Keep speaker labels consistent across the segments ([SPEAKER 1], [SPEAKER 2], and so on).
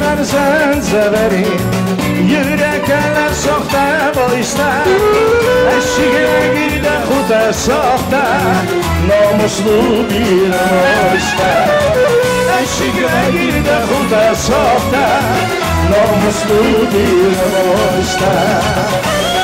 [SPEAKER 1] من زن زبری یوره کلا سخته بایسته اشیگه بگیده خود سخته نامسلو بیرم آشته اشیگه بگیده خود سخته نامسلو بیرم آشته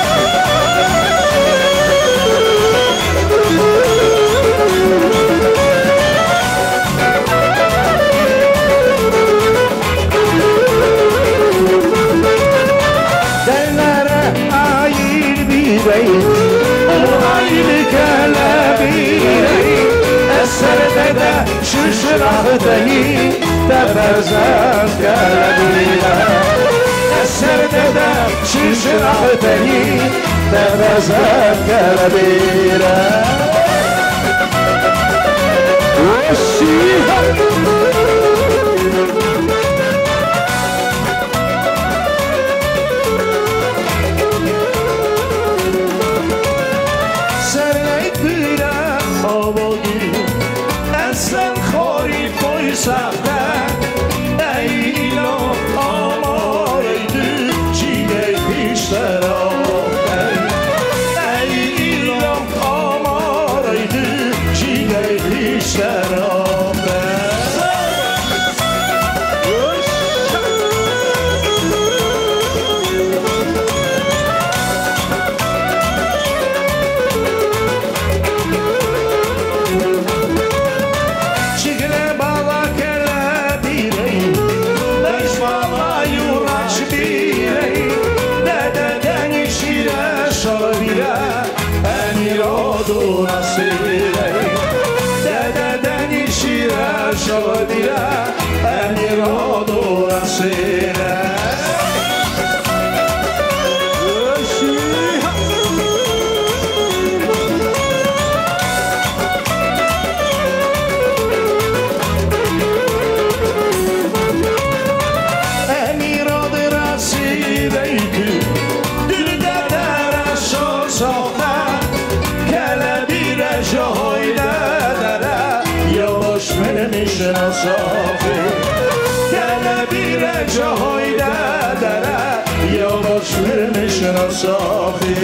[SPEAKER 1] بيتي وعين كلامي السردة شش رغدي تبرزان كلامي السردة شش رغدي تبرزان كلامي وشيها باب دستم از خاری پای ساب د د د نیشی را شودی را امیر آدوسی میشناسافی کلبی رجای نداره یواش میشناسافی